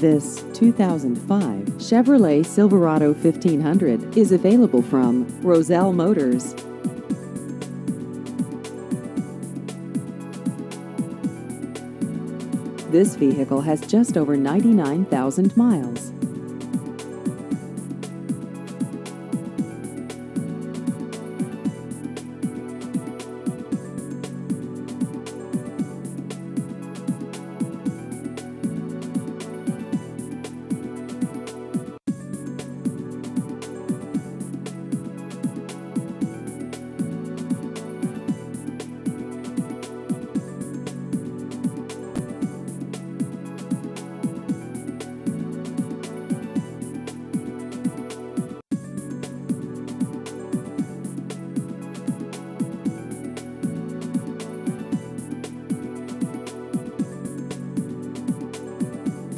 This 2005 Chevrolet Silverado 1500 is available from Roselle Motors. This vehicle has just over 99,000 miles.